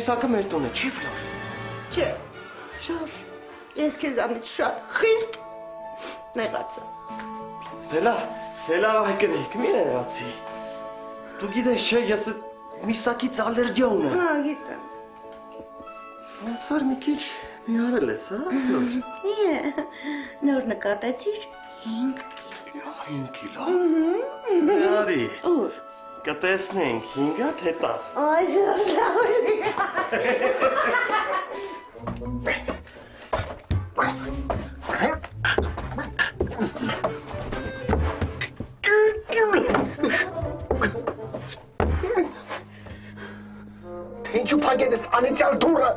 միսակը մեր տունը չի ֆլոր։ Չէ, Ժորժ, ես քեզանից շատ խիստ նեղացա։ լավ, դե լավ հայկնիկ, մի ներացի։ Դու գիտես չէ, ես միսակից ալերգիա ունեմ։ Հա, գիտեմ։ Ոնց որ մի քիչ նիարել ես, հա, ֆլոր։ Իե, նոր նկատեցիր 5 5 կիլո։ Արի, Ուր։ կտեսնենք 5-ը թե 10։ Այ Ժորժ, լավ։ Թե ինչու փակել ես անիծյալ դուրը։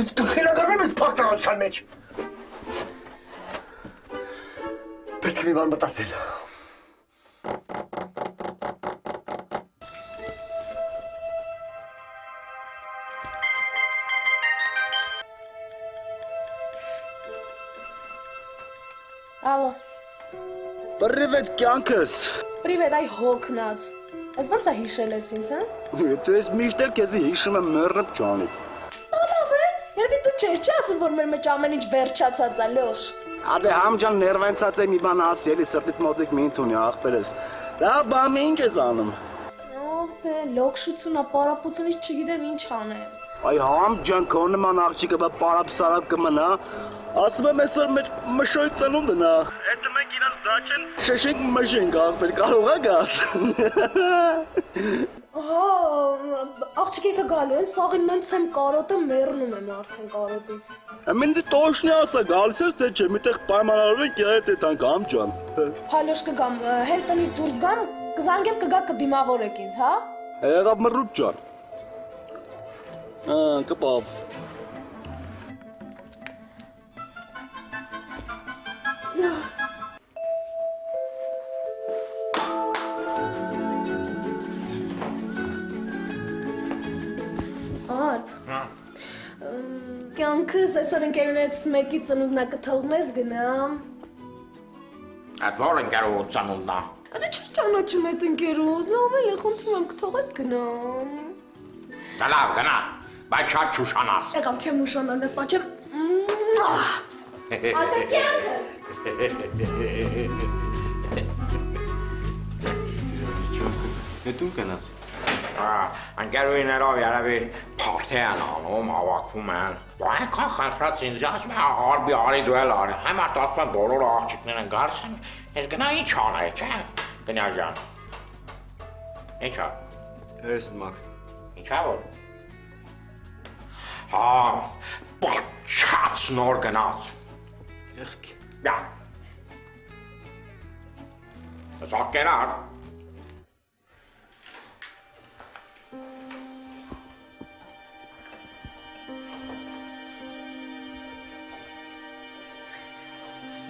Ես կխելագարվեմ ես փակտարության մեջ։ Պետք է մի բան մտածել։ Պրիվետ կյանքս։ պրիվետ, այ հոգնած։ Այս ո՞նց է հիշել ես ինձ, հա։ Եթե ես միշտ էլ քեզի հիշում եմ մեռնդ ջանիկ։ Լավ է, երբ դու չեր չի ասում, որ մեր մեջ ամեն ինչ վերջացած է, լոշ։ Ադե համ ջան ներվենցած է մի բան ասելի սրտիդ մոտիկ մի ընդունի ախպերս։ Լավ բամ ինչ ես անում։ Ահ, դե լոքշությունա, պարապությունից չգիտեմ ինչ անեմ։ Այ համ ջան քո նման աղջիկը բա պարապ-սարապ կմնա։ Ասում եմ այսօր մեր մշոյ ծնունդն է։ Զաչեն շշենք մշենք ախպեր կարող է գաս։ Ահա, աղջիկը գալու են, սաղին նենց եմ կարոտը, մեռնում եմ արդեն կարոտից։ Մենձի տոշնի ասա գալիս ես թե չէ, միտեղ պայմանավորվենք իրար հետ տանք համ ջան։ Փալոշ կգամ, հենց տնից դուրս գամ, կզանգեմ կգա կդիմավորեք ինձ, հա։ Եղավ մռուտ ջան։ Ա, կպավ։ Արբ։ Կյանքս այսօր ընկերներից մեկի ծնունդնա կթողնես գնամ։ Այդ որ ընկերու ծանուննա։ Ադե չես ճանաչում այդ ընկերուս, նա ով է խնդրում եմ կթողես գնամ։ Դա լավ, գնա, բայց շատ չուշանաս։ Եղավ չեմ ուշանալ, մեկ պատճեմ։ Ադե կյանքս։ Հետ ուր գնաց։ Ընկերուներով երևի փարթի են անում, հավաքվում են։ Այնքան խնդրած ինձ ասում է արբի արի դու էլ արի։ Հիմա ասում են բոլոր աղջիկները գալիս են։ Ես գնա ինչ անեի, չէ՞։ Գնա ջան։ Ինչա։ Ես մար։ Ինչա որ։ Հա, բաչած նոր գնաց։ Եղք։ Դա։ Զակերար։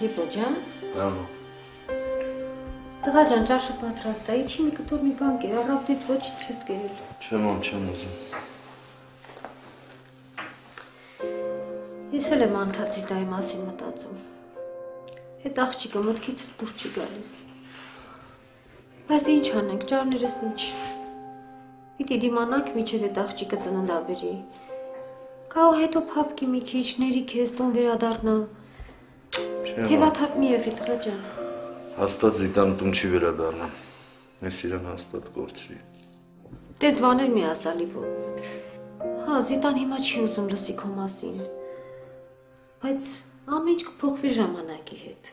Լիպո ջան, Ահա։ տղա ջան, ճաշը պատրաստ է, իջի մի կտոր մի բան կեր, առավոտից ոչինչ չես կերել։ Չեմ ում, չեմ ուզում։ Ես էլ եմ անթացի տայի մասին մտածում։ Այդ աղջիկը մտքիցս դուր չի գալիս։ Բայց ինչ անենք, ճարներս ինչ։ Պիտի դիմանանք միջև այդ աղջիկը ծննդաբերի։ Կարող հետո փապկի մի քիչ, ների քեզ տուն վերադառնա։ Չեմ Թևաթափ մի եղի տղա ջան։ հաստատ զիտան տուն չի վերադառնա։ Ես իրան հաստատ կորցրի։ Տենց բաներ մի ասա լիպո։ Հա, Զիտան հիմա չի ուզում լսի քո մասին։ Բայց ամեն ինչ կփոխվի ժամանակի հետ։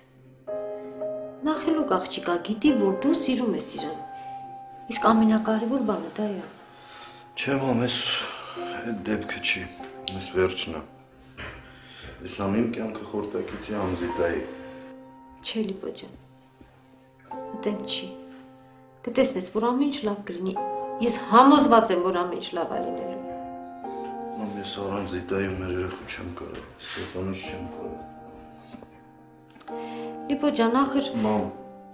Նախելուկ աղջիկա գիտի, որ դու սիրում ես իրան։ Իսկ ամենակարևոր բանը դա է։ Չեմ ես այդ դեպքը չի։ Ես վերջն է։ Ես ամեն կյանքը խորտակիցի անզիտայի։ Չէ լիպո ջան։ Այդեն չի։ Կտեսնես, որ ամեն ինչ լավ կլինի։ Ես համոզված եմ, որ ամեն ինչ լավ է լինելու։ Մամ, ես առանց զիտայի մեր երեխու չեմ կարող։ Ստեփանուց չեմ կարող։ Լիպո ջան, ախր Մամ,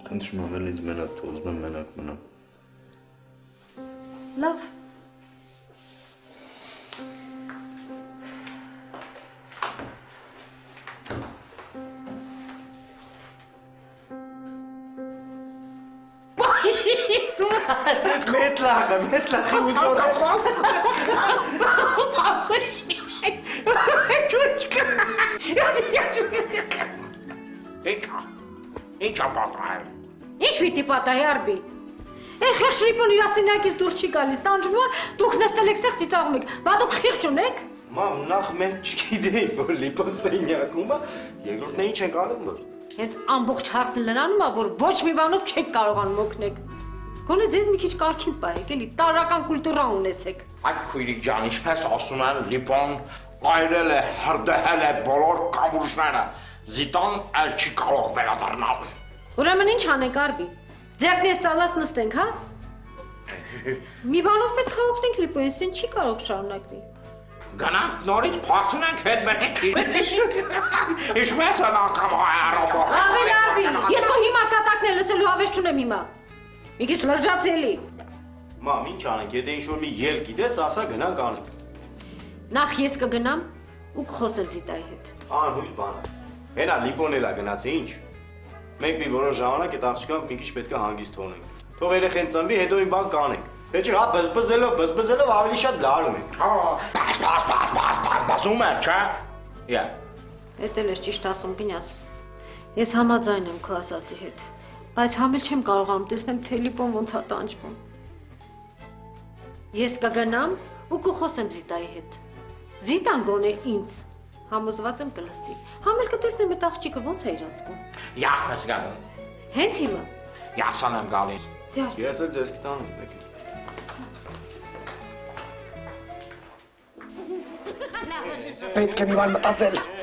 խնդրում եմ, էլ ինձ մենակ թող, ուզում եմ մենակ մնամ։ լավ։ Մետլախը, մետլախի ուզոր է։ Ինչա։ Ինչա պատահել։ Ինչ պիտի պատահի արբի։ Է խեղճ լիպոն իր ասենյակից դուրս չի գալիս, տանջվում է, դուք նստել եք ստեղ ծիծաղում եք։ Բա դուք խիղճ ունեք։ Մամ, նախ մենք չգիտեի, որ լիպոս սենյակում է, երկրորդն է ինչ ենք անում որ։ Հենց ամբողջ հարցը նրանում է, որ ոչ մի բանով չեք կարողանում օգնել։ Գոնե ձեզ մի քիչ կարքին պահեք, էլի տարական կուլտուրա ունեցեք։ Այդ քույրիկ ջան, ինչպես ասում են, Լիպոն այրել է, հրդեհել է բոլոր կամուրջները։ Զիտան այլ չի կարող վերադառնալ։ Ուրեմն ինչ անենք արբի։ Ձերքն ես ցալած նստենք, հա։ Մի բանով պետք է օգնենք Լիպոյեսին, չի կարող շարունակվի։ Գնանք նորից փոխցնենք հետ բերենք։ Ինչպես են անգամ հայարոբող։ Աղել արբի, ես քո հիմար կատակն լսելու հավես չունեմ հիմա։ Մի քիչ լրջացելի։ Մամ, ինչ անենք, եթե ինչ-որ մի ել գիտես, ասա գնանք անենք։ Նախ ես կգնամ ու կխոսեմ Զիտայի հետ։ Անհույս բան է։ Հենա լիպոն էլա գնացի ինչ։ Մենք մի որոշ ժամանակ այդ աղջկան մի քիչ պետք է հանգիստ թողնենք։ Թող երեխեն ծնվի, հետո այն բան կանենք։ Թե չէ, հա բզբզելով, բզբզելով ավելի շատ լարում ենք։ Հա, բաս բաս բաս բաս բաս բասում է, չէ։ Յա։ Էդ էլ ես ճիշտ ասում, գնաս։ Ես համաձայն եմ քո ասացի հետ, բայց համել չեմ կարողանում տեսնեմ թե Լիպոն ոնց է տանջվում։ Ես կգնամ ու կխոսեմ Զիտայի հետ։ Զիտան գոնե ինձ համոզված եմ կլսի։ Համել կտեսնեմ այդ աղջիկը ոնց է իրացքում։ Յախպես գալու։ Հենց հիմա։ Յասան եմ գալիս։ Ես էլ ձեզ կտանեմ մեկ։ Պետք է մի բան մտածել։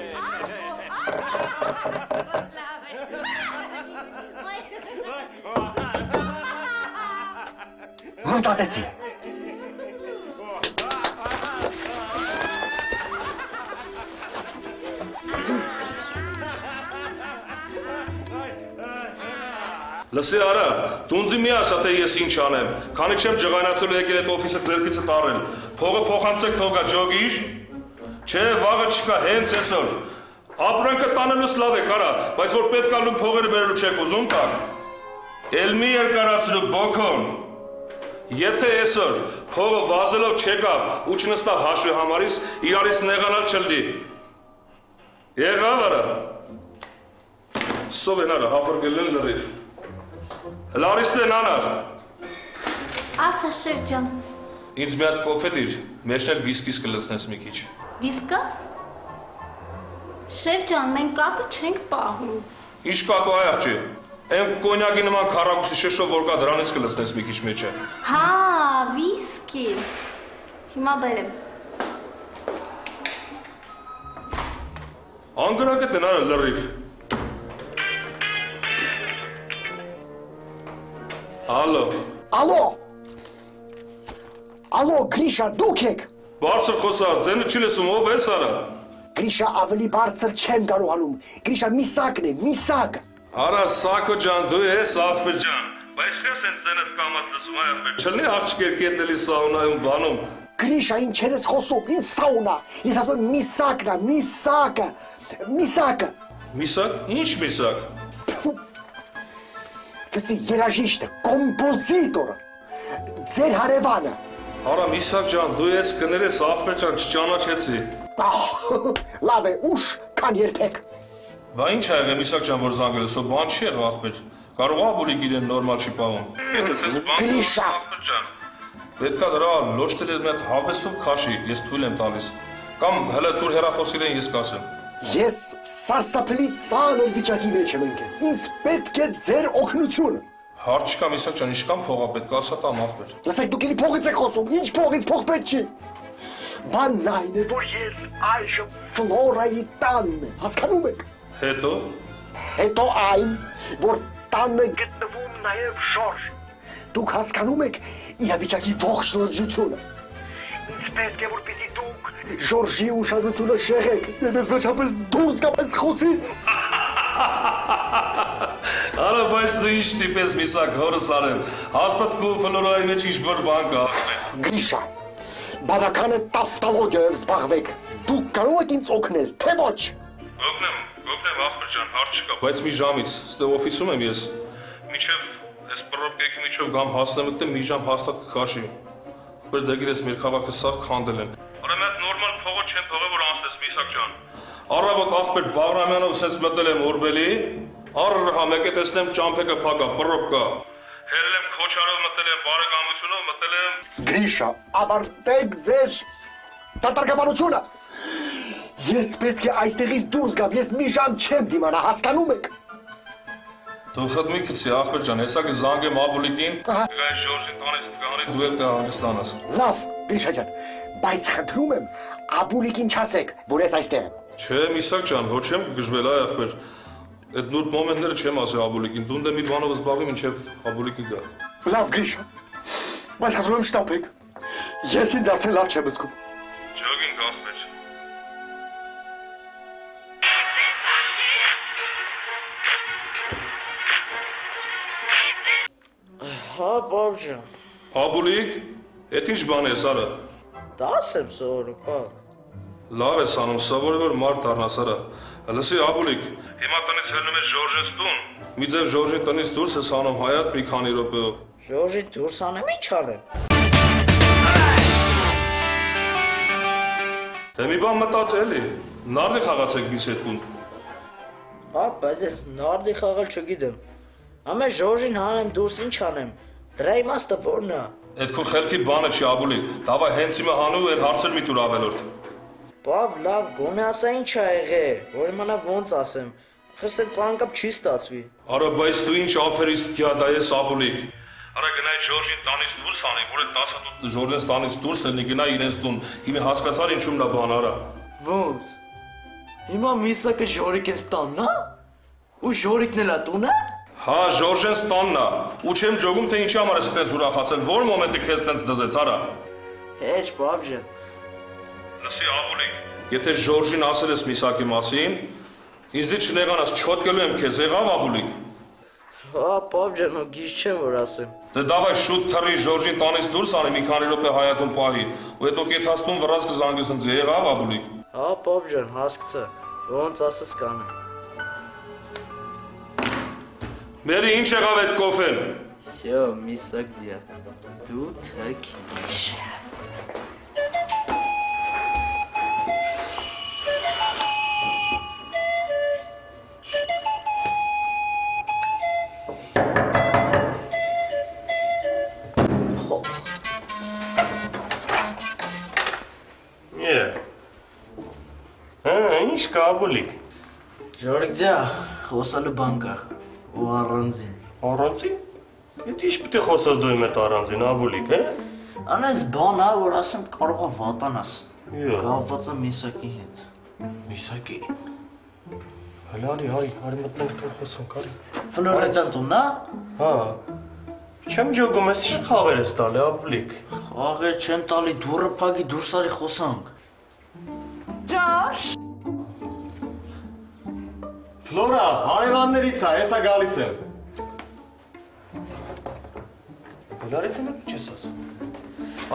Մտածեցի։ Լսի արա, դունձի մի ասա թե ես ինչ անեմ, քանի չեմ ջղայնացել եկել այդ օֆիսը ձերքիցը տարել։ Փողը փոխանցեք թողա ջոգիր։ Չէ, վաղը չկա, հենց այսօր։ Ապրանքը տանելուց լավ է, կարա, բայց որ պետք ալու փողերը բերելու չեք ուզում տակ։ Էլ մի երկարացրու բոքոն։ Եթե այսօր փողը վազելով չեկավ ու չնստավ հաշվի համարից, իրարից նեղանալ չլի։ Եղավ արա։ Սովենարը հապրգելն լրիվ։ Լարիստեն անար։ Ասա շեֆ ջան, Ինձ մի հատ կոֆե դիր, մեջն էլ վիսկիս կլցնես մի քիչ։ վիսկաս։ Շեֆ ջան, մենք կատու չենք պահում։ Ինչ կատու այ աղջի։ Այն կոնյակի նման քարակուսի շշով որ կա դրանից կլցնես մի քիչ մեջը։ Հա, վիսկի։ Հիմա բերեմ։ Անգրակը տնանը լրիվ։ Ալո։ Ալո։ Ալո, Գրիշա, դուք եք։ Բարձր խոսա, ձենը չի լսում, ով է սարա։ Գրիշա ավելի բարձր չեմ կարողանում։ Գրիշա միսակն է, միսակ։ Արա Սակո ջան, դու ես աղբեր ջան։ Բայց ես են ձենս կամած լսում այ աղբեր։ Չլի աղջիկեր կետելի սաունայում բանում։ Գրիշա, ինչ ես խոսում, ինչ սաունա։ Ես ասում եմ միսակն է, միսակը։ Միսակը։ Միսակ, ինչ միսակ։ Կսի երաժիշտը, կոմպոզիտորը։ Ձեր հարևանը։ Արա Միսակ ջան, դու ես կներես աղբեր ջան, չճանաչեցի։ Ահ, լավ է, ուշ, քան երբեք։ Բա ինչ ա եղել Միսակ ջան, որ զանգել ես, ո բան չի եղավ աղբեր։ Կարող ա բոլի գիտեն նորմալ չի պահում։ Գրիշա։ Պետքա դրա լոշտել մի հատ հավեսով քաշի, ես թույլ եմ տալիս։ Կամ հələ դուր հերախոսիրեն ես կասեմ։ Ես սարսափելի ծանր վիճակի մեջ եմ ընկել։ Ինձ պետք է ձեր օգնությունը։ Հարց չկա Միսակ ջան, ինչքան փող ա պետք ասա տամ աղբեր։ Լսեք, դուք էլի փողից եք խոսում։ Ինչ փողից փող պետք չի։ Բանն այն է, որ ես այժմ Ֆլորայի տանն եմ, հասկանում եք։ Հետո Հետո այն, որ տանը գտնվում նաև Ժորժ։ Դուք հասկանում եք իրավիճակի ողջ լրջությունը։ Ինձ պետք է որ պիտի դուք Ժորժի ուշադրությունը շեղեք, եւ ես վերջապես դուրս գամ այս խոցից։ Արա բայց դու ինչ տիպես Միսակ հորս արել։ Հաստատ քո ֆլորայի մեջ ինչ որ բան կա։ Գրիշա, բավական է տավտալոգիայով զբաղվեք։ Դուք կարող եք ինձ օգնել, թե ոչ։ Օգնեմ, չկա։ Բայց մի ժամից ստե օֆիսում եմ ես։ Միջև այս աղջիկի միջով գամ հասնեմ դե մի ժամ հաստատ կքաշի։ Բայց դե գիտես մեր քաղաքը սա քանդել են։ Ուրեմն այդ նորմալ փողը չեն թողել որ անցնես Միսակ ջան։ Առավոտ աղբեր Բաղրամյանով սենց մտել եմ Օրբելի, առհա մեկը տեսնեմ ճամփեկը փակա, պրոպկա։ Հելել եմ Քոչարով մտել եմ բարեկամությունով, մտել եմ Գրիշա, ավարտեք ձեր տատարկաբանությունը։ Ես պետք է այստեղից դուրս գամ, ես մի ժամ չեմ դիմանա, հասկանում եք։ Դու խդ մի քցի աղբեր ջան, հեսա կզանգեմ Աբուլիկին։ Գայ Ժորժին տանես կհանի դու էլ կհանգստանաս։ Լավ, Գրիշա ջան, բայց խնդրում եմ, Աբուլիկին չասեք, որ ես այստեղ եմ։ Չէ, Միսակ ջան, ոչ եմ գժվել այ աղբեր։ Այդ նուրբ մոմենտները չեմ ասի Աբուլիկին, դու դե մի բանով զբաղվի մինչև Աբուլիկը գա։ Լավ, Գրիշա։ Բայց խնդրում եմ շտապեք։ Ես ինձ արդեն լավ չեմ զգում։ Հա, բավ ջան։ Աբուլիկ, այդ ինչ բան է սարը։ Դաս եմ սովորում, հա։ Լավ է սանում, սովորի որ մարդ դառնաս արա։ Լսի Աբուլիկ, հիմա տնից հելնում ես Ժորժես տուն։ Մի ձև Ժորժի տնից դուրս ես անում հայատ մի քանի րոպեով։ Ժորժի դուրս անեմ ինչ անեմ։ Դե մի բան մտածի էլի։ Նարդի խաղացեք բիս հետ կուն։ Հա, բայց ես նարդի խաղալ չգիտեմ։ Ամե Ժորժին հանեմ դուրս ինչ անեմ։ Դրա իմաստը ո՞րն է։ Այդ քո խելքի բանը չի Աբուլիկ։ Դավայ հենց հիմա հանու էր հարցեր մի տուր ավելորդ։ Բավ, լավ, գոնե ասա ինչ ա եղել, որ իմանա ոնց ասեմ։ Խսե ցանկապ չի ստացվի։ Արա բայց դու ինչ աֆերից գյադա ես Աբուլիկ։ Արա գնայ Ժորժին տանից դուրս անի, որ այդ 10 հատ Ժորժեն տանից դուրս ելնի գնա իրենց տուն։ Հիմա հասկացար ինչու՞մ նա բան արա։ Ոնց։ Հիմա միսակը ժորիկ է ստաննա։ Ու ժորիկն էլ է տունը։ Հա, Ժորժեն ստանն է։ Ու չեմ ջոգում թե ինչի համար ես այդպես ուրախացել, որ մոմենտը քեզ այդպես դզեց, արա։ Հեչ, բավ ջան։ Լսի Աբուլիկ, եթե Ժորժին ասել ես Միսակի մասին, ինձ դի չնեղանաս, չոտկելու եմ քեզ, եղավ Աբուլիկ։ Հա, բավ ջան, ու գիշ չեմ որ ասեմ։ Դե դավայ շուտ թռի Ժորժին տանից դուրս անի մի քանի րոպե հայատուն պահի, ու հետո կեթաստուն վրաս կզանգես ինձ եղավ Աբուլիկ։ Հա, բավ ջան, հասկացա։ Ոնց ասես կանեմ։ Մերի ինչ եղավ այդ կոֆեն։ Всё, միսակ դիա։ Դու թքիշ։ Է։ Հա, ինչ կա Աբուլիկ։ Ժորիկ ջա, խոսալու բան կա։ Ու առանձին։ Առանձին։ Եթե ինչ պիտի խոսած դու իմ հետ առանձին Աբուլիկ, հե։ Անես բան ա, որ ասեմ կարող է վատանաս։ Կապված է միսակի հետ։ Միսակի։ Հələ արի, արի, արի մտնենք դու խոսանք, արի։ Ֆլորենցիան տունն է։ Հա։ Չեմ ջոգում, ես ինչ խաղեր ես տալի Աբուլիկ։ Խաղեր չեմ տալի, դուրը փակի, դուրս արի խոսանք։ Ջորջ, Ֆլորա, հարևաններից է, հեսա գալիս եմ։ Հələ դենակ ինչ ես ասում։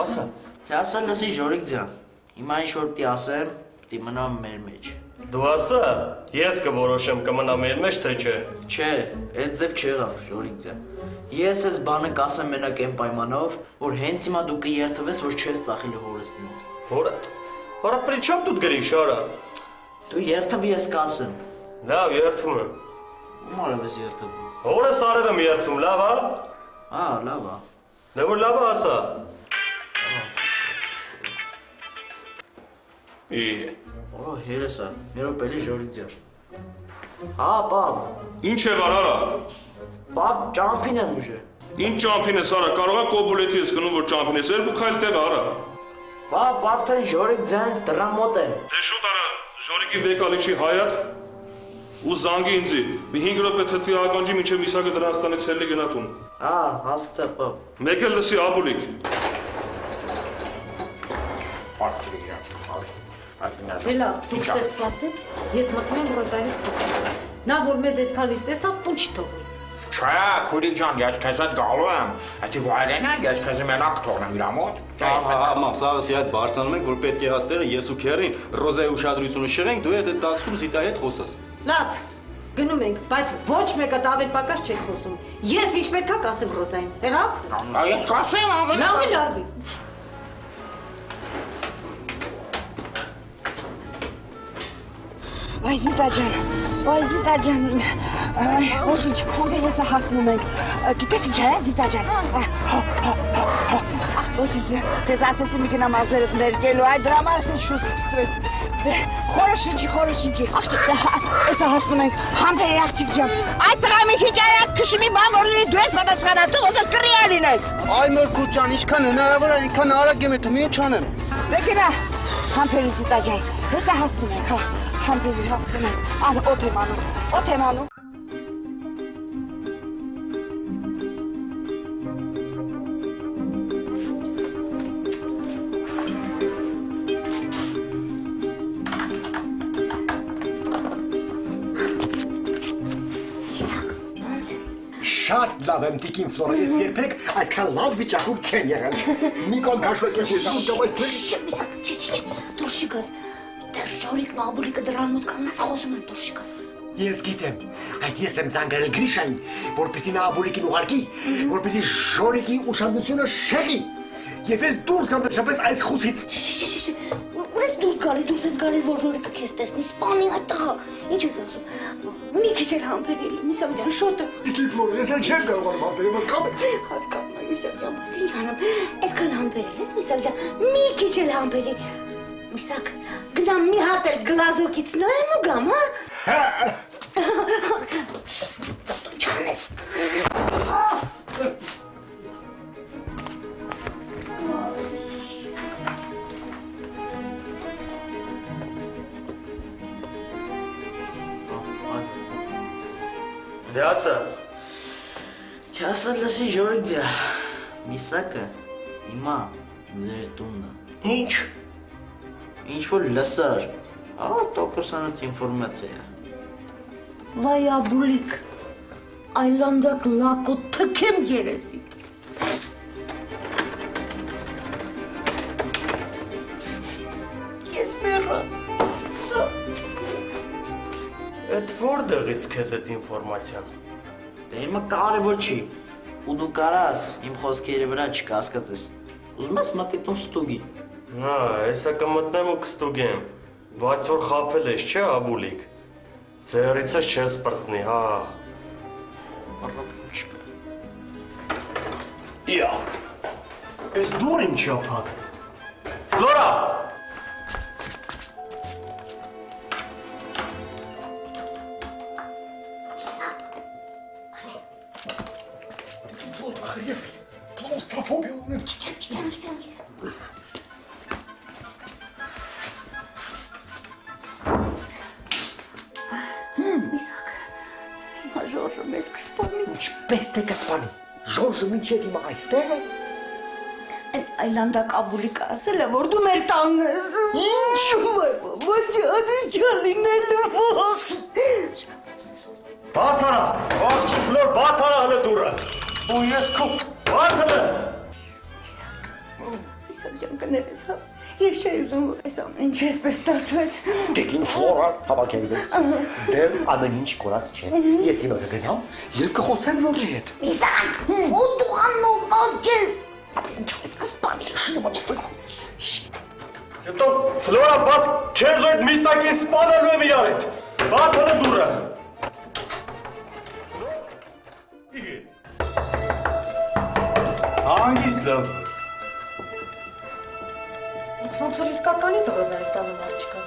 Ասա։ Թե ասա լսի Ժորիկ ջան։ Հիմա ինչ որ պիտի ասեմ, պիտի մնա մեր մեջ։ Դու ասա, ես կորոշեմ կմնա մեր մեջ թե չէ։ Չէ, այդ ձև չեղավ, Ժորիկ ջան։ Ես այս բանը կասեմ մենակ այն պայմանով, որ հենց հիմա դու կերթվես, որ չես ծախելու հորս մոտ։ Հորա։ Հորա պրիչոմ դու գրիշ, արա։ Դու երթվի ես կասեմ։ Լավ, երթվում եմ։ Ում արավ ես երթվում։ Հորս արև եմ երթվում, լավ է։ Ա, լավ է։ Դե որ լավ է ասա։ Ի։ Օ, հերես է։ Մերոպ էլի Ժորիկ ջան։ Հա, պապ։ Ինչ եղար արա։ Պապ, ճամփին եմ ուժը։ Ինչ ճամփին ես արա, կարողա կոբուլեցի ես գնում որ ճամփին ես, երկու քայլ տեղ արա։ Պապ, արդեն Ժորիկ ջանց դրա մոտ եմ։ Դե շուտ արա, Ժորիկի վեկալիչի հայատ ու զանգի ինձի։ Մի 5 րոպե թթվի ականջի մինչև Միսակը դրանստանից հելի գնա տուն։ Հա, հասկացա, պապ։ Մեկ էլ լսի Աբուլիկ։ Դե լավ, դուք ստե սպասեք, ես մտնում եմ Ռոզայի հետ խոսեմ։ Նա որ մեզ այսքանից տեսավ, ու չի թողնի։ Չէ, քուրիկ ջան, ես քեզ հետ գալու եմ։ Այդ վայրեն է, ես քեզ մենակ թողնեմ իր մոտ։ Մամ, սաղսի այդ բարսանում ենք, որ պետք է հաստեղը ես ու քերին Ռոզայի ուշադրությունը շեղենք, դու այդ տասում զիտայի հետ խոսաս։ լավ։ Գնում ենք, բայց ոչ մեկը տավեր պակաս չեք խոսում։ Ես ինչ պետքա կասեմ Ռոզային։ Եղավ։ Նա ես կասեմ ամեն։ Լավ է լարվի։ Վայ Զիտա ջան, վայ Զիտա ջան, ոչինչ, համբերեսը հասնում ենք։ Գիտես ինչ է Զիտա ջան։ ոչինչ, քեզ ասեցի մի գնամ ազերով ներկելու, այ դրա համար ասեն շուտ սկսվեց։ Դե, խորը շնչի, խորը շնչի։ Աղջիկ, էսա հասնում ենք, համբերի աղջիկ ջան։ Այդ տղա մի քիչ արագ քշի մի բան որ լինի դու ես պատասխանատու, ոսը կրիա լինես։ Այ Մորկուտ ջան, ինչքան հնարավոր է, այնքան արագ եմ եթում, ինչ անեմ։ Դե գնա, համբերի Զիտա ջան, հեսա հասնում ենք, հա համբերի հասնում ենք, ան օդ եմ լավ եմ Տիկին Ֆլորա, ես երբեք այսքան լավ վիճակում չեմ եղել։ Մի կողմ քաշվեք ես ուզում այս Չի, չի, չի, դուրս չի գաս։ Դեռ ժորիկն ու աբուլիկը դրան մոտ կանգնած խոսում են դուրս չի գաս։ Ես գիտեմ, այդ ես եմ զանգարել Գրիշային, որպեսի նա աբուլիկին ուղարկի, որպեսի ժորիկի ուշադրությունը շեղի։ Եվ ես դուրս կամ դրշապես այս խուցից։ Ուրես դուրս գալի, դուրս ես գալի, որ ժորիկը քեզ տեսնի, սպանի այդ տղա։ Ինչ ես ասում։ Մի քիչ էլ համբերելի, Միսակ ջան, շոտը։ Տիկին Ֆլորա, ես էլ չեմ կարող համբերել, հասկանում Հասկանում եմ, Միսակ ջան, բայց ինչ անեմ։ Այսքան համբերել ես, Միսակ ջան, մի քիչ էլ համբերի։ Միսակ, գնամ մի հատ էլ գլազոկից նայեմ ու գամ, հա։ Չանես։ Դե ասա։ Չասա լսի ժորիկ ջա։ Միսակը հիմա ձեր տունն է։ Ինչ։ Ինչ որ լսար։ Արա տոկոսանից ինֆորմացիա։ Վայ աբուլիկ, այլանդակ լակո թքեմ երեսիդ։ Այդ որտեղից քեզ այդ ինֆորմացիան։ Դե հիմա կարևոր չի։ Ու դու կարաս իմ խոսքերի վրա չկասկածես։ Ուզում ես մտի տուն ստուգի։ Հա, հեսա կմտնեմ ու կստուգեմ։ Բայց որ խափել ես, չէ, աբուլիկ։ Ձեռիցս չես պրծնի, հա։ Իա։ Այս դուր ինչ չափակ։ Ֆլորա։ Թե կսպանի։ Ժորժը մինչև հիմա այստեղ է։ Այն այլանդակ աբուլիկը ասել է, որ դու մեր տանն ես։ Ինչու է, ջանի ջան լինելու ո՞ս։ Բաց արա, աղջի ֆլոր, բաց արա հլը դուրը։ Ու ես քո բաց հլը։ Միսակ ջան կներես, հա։ Ես չէի ուզում, որ այս ամեն ինչ այսպես ստացվեց։ Տիկին Ֆլորա, հավաքեմ ձեզ։ Դեռ ամեն ինչ կորած չէ։ Ես հիմա կգնամ եւ կխոսեմ Ժորժի հետ։ Միսակ, ու դու աննոպակ ես։ Ինչ ես կսպանի, շնորհ մստես։ Հետո ֆլորա բաց քեզ այդ միսակի սպանելու եմ իրար հետ։ Բաց հլը դուրը։ Հանգիստ լավ։ Ես ոնց որ իսկականից Ռոզայից տանում աղջիկը։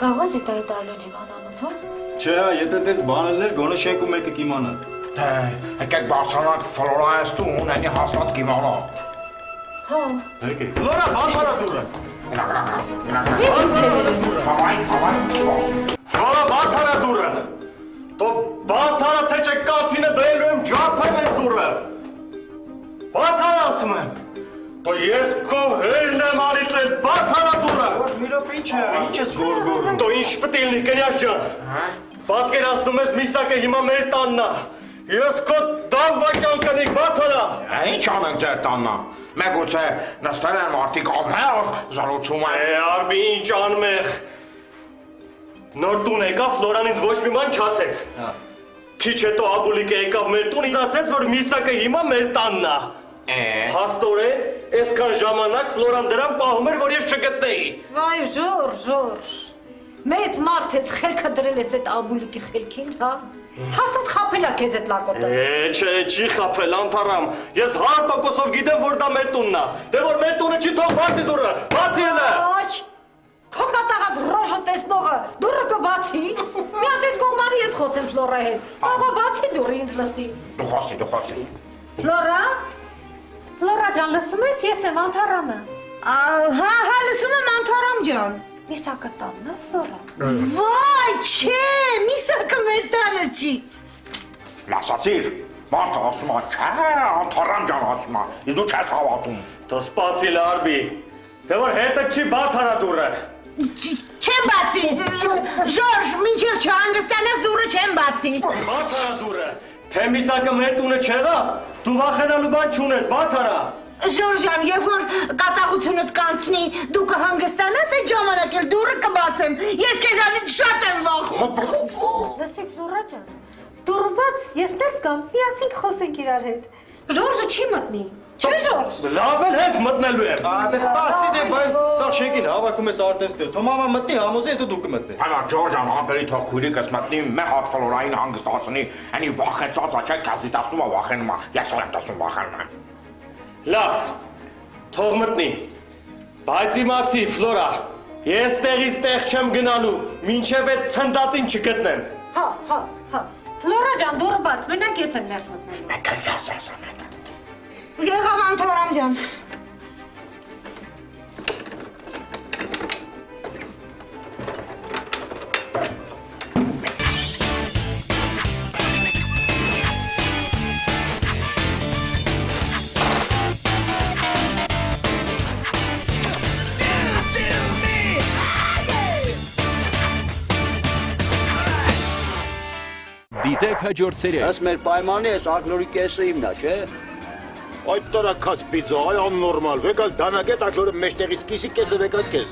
Կարող է զիտայի տալեն Իվանանոց, հա։ Չէ, հա, եթե դες բանել գոնե շենքում եկեք իմանալ։ Դե, եկեք բարձրանանք Ֆլորայից տուն, այնի հաստատ կիմանա։ Հա։ Եկեք։ Ֆլորա բաց արա դուրը։ Ես ինչ եմ երևում։ Հավայ, հավայ։ Ֆլորա բաց արա դուրը։ Տո բաց արա թե չէ կացինը բերելու եմ ջարդեմ այս դուրը։ Բաց արա ասում եմ։ Տո ես քո հերն եմ արից այդ բաց արա դուրը։ Ոչ մի րոպե ինչ է, ինչ ես գորգորում։ Տո ինչ է լինի կնյաց ջան։ Պատկերացնում ես միսակը հիմա մեր տանն է։ Ես քո դավվաճան կնիկ բաց արա։ Ինչ անենք ձեր տաննա։ Մեգուցե նստել են մարդիկ ամեղ զալուցում են։ Է, արբի ինչ անմեղ։ Նոր տուն եկավ, Ֆլորան ինձ ոչ մի բան չասեց։ Հա։ Քիչ հետո Աբուլիկը եկավ մեր տուն, ինձ ասեց, որ Միսակը հիմա մեր տանն է։ Փաստորեն, այսքան ժամանակ Ֆլորան դրան պահում էր, որ ես չգտնեի։ Վայ Ժորժ, Ժորժ։ Մեծ մարդ ես խելքը դրել ես այդ աբուլիկի խելքին, հա։ Հաստատ խապել է քեզ այդ լակոտը։ Է, չէ, չի խափել անթարամ։ Ես 100%-ով գիտեմ, որ դա մեր տունն է։ Դե որ մեր տունը չի թող բացի դուրը։ Բացի ելը։ Ոչ։ Քո կատաղած ռոժը տեսնողը դուրը կբացի։ Մի հատ էս կողմանի ես խոսեմ Ֆլորա հետ։ Աղա բացի դուրը ինձ լսի։ Դու խոսի, դու խոսի։ Ֆլորա։ Ֆլորա ջան, լսում ես, ես եմ անթարամը։ Հա, հա, լսում եմ Անթարամ ջան։ Միսակը տանն է Ֆլորա։ Վայ, չէ, միսակը մեր տանը չի։ Լասացիր։ Մարդը ասում է, չէ, անթարան ջան ասում է։ Իսկ դու չես հավատում։ Դու սպասի լարբի։ Դե որ հետը չի բաց արա դուրը։ Չեմ բացի։ Ժորժ, մինչև չհանգստանաս դուրը չեմ բացի։ Բաց արա դուրը։ Թե Միսակը մեր տունը չեղավ, դու վախենալու բան չունես, բաց արա։ Ժորժան, երբ որ կատաղությունդ կանցնի, դու կհանգստանաս այդ ժամանակ էլ դուրը կբացեմ։ Ես քեզանից շատ եմ վախում։ Լսի Ֆլորա ջան։ Դուրը բաց, ես ներս կամ, միասին խոսենք իրար հետ։ Ժորժը չի մտնի։ Չէ Ժորժ։ Լավ էլ հետ մտնելու եմ։ Դե սպասի դե բայ սա շեքին հավաքում ես արտեն ստել։ Թո մամա մտնի համոզի հետո դու կմտնես։ Հələ Ջորջան ամբերի թող քույրիկս մտնի մե հատ ֆլորային հանգստացնի, անի վախեցած չէ, քազի տասնում է վախենում է։ Ես ալ եմ տասնում վախենում եմ։ Լավ։ Թող մտնի։ Բայց իմացի Ֆլորա, ես տեղից տեղ չեմ գնալու, մինչև այդ ցնդատին չգտնեմ։ Հա, հա, հա։ Ֆլորա ջան, դուրը բաց, մենակ ես եմ ներս մտնելու։ Եկել ես ես։ Եղավ Անթարամ ջան։ Դիտեք հաջորդ սերիալ։ Այս մեր պայմանը էս ակնորի կեսը իմնա, չէ։ Այդ տարակած պիծա, այ աննորմալ, վեկալ դանագետ ակլորը մեջտեղից կիսի կեսը վեկալ կես։